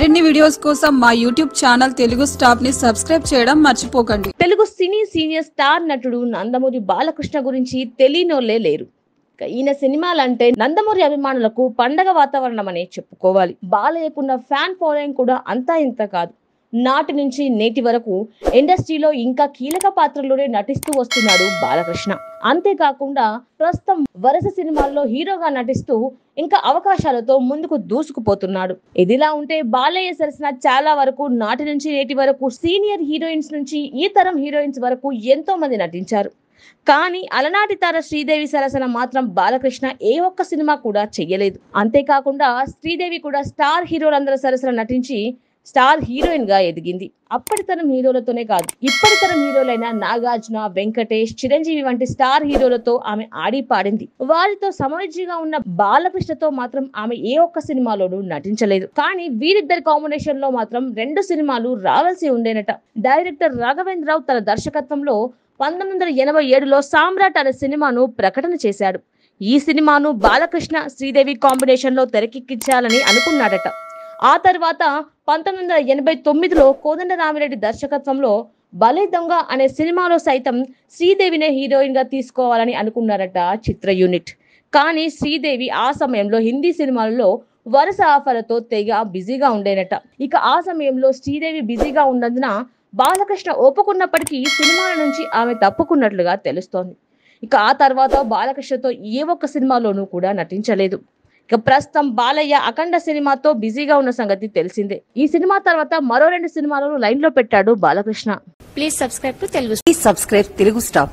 మరిన్ని వీడియోస్ కోసం మా యూట్యూబ్ ఛానల్ తెలుగు స్టాప్ని సబ్స్క్రైబ్ చేయడం మర్చిపోకండి. తెలుగు సినీ సీనియర్ స్టార్ నటుడు నందమూరి బాలకృష్ణ గురించి తెలియనోళ్ళే లేరు. ఈయన సినిమాలంటే నందమూరి అభిమానులకు పండగ వాతావరణం అనే చెప్పుకోవాలి. బాలయ్యకున్న ఫ్యాన్ ఫాలోయింగ్ కూడా అంతా ఇంత కాదు. నాటి నుంచి నేటి వరకు ఇండస్ట్రీలో ఇంకా కీలక పాత్రలోనే నటిస్తూ వస్తున్నాడు బాలకృష్ణ. అంతేకాకుండా ప్రస్తుతం వరుస సినిమాల్లో హీరోగా నటిస్తూ ఇంకా అవకాశాలతో ముందుకు దూసుకుపోతున్నాడు. ఇదిలా ఉంటే బాలయ్య సరసన చాలా వరకు నాటి నుంచి నేటి వరకు సీనియర్ హీరోయిన్స్ నుంచి ఈ తరం హీరోయిన్స్ వరకు ఎంతో మంది నటించారు. కానీ అలనాటి తార శ్రీదేవి సరసన మాత్రం బాలకృష్ణ ఏ ఒక్క సినిమా కూడా చెయ్యలేదు. అంతేకాకుండా శ్రీదేవి కూడా స్టార్ హీరోలందరి సరసన నటించి స్టార్ హీరోయిన్గా ఎదిగింది. అప్పటి తరం హీరోలతోనే కాదు ఇప్పటి తరం హీరోలైన నాగార్జున వెంకటేష్ చిరంజీవి వంటి స్టార్ హీరోలతో ఆమె ఆడి పాడింది. వారితో సమవిజ్జిగా ఉన్న బాలకృష్ణతో మాత్రం ఆమె ఏ ఒక్క సినిమాలోనూ నటించలేదు. కానీ వీరిద్దరి కాంబినేషన్లో మాత్రం రెండు సినిమాలు రావాల్సి ఉండేనట. డైరెక్టర్ రాఘవేంద్రరావు తన దర్శకత్వంలో పంతొమ్మిది వందల ఎనభై ఏడులో సామ్రాట్ అనే సినిమాను ప్రకటన చేశాడు. ఈ సినిమాను బాలకృష్ణ శ్రీదేవి కాంబినేషన్లో తెరకెక్కించాలని అనుకున్నాడట. ఆ తర్వాత పంతొమ్మిది వందల ఎనభై తొమ్మిదిలో కోదండరామిరెడ్డి దర్శకత్వంలో బలే దొంగ అనే సినిమాలో సైతం శ్రీదేవినే హీరోయిన్గా తీసుకోవాలని అనుకున్నారట చిత్ర యూనిట్. కానీ శ్రీదేవి ఆ సమయంలో హిందీ సినిమాలలో వరుస ఆఫర్లతో తెగ బిజీగా ఉండేనట. ఇక ఆ సమయంలో శ్రీదేవి బిజీగా ఉన్నందున బాలకృష్ణ ఒప్పుకున్నప్పటికీ సినిమాల నుంచి ఆమె తప్పుకున్నట్లుగా తెలుస్తోంది. ఇక ఆ తర్వాత బాలకృష్ణతో ఏ ఒక్క సినిమాలోనూ కూడా నటించలేదు. ఇక ప్రస్తుతం బాలయ్య అఖండ సినిమాతో బిజీగా ఉన్న సంగతి తెలిసిందే ఈ సినిమా తర్వాత మరో రెండు సినిమాలను లైన్లో పెట్టాడు Balakrishna Please subscribe to Telugu Please subscribe Telugu Star.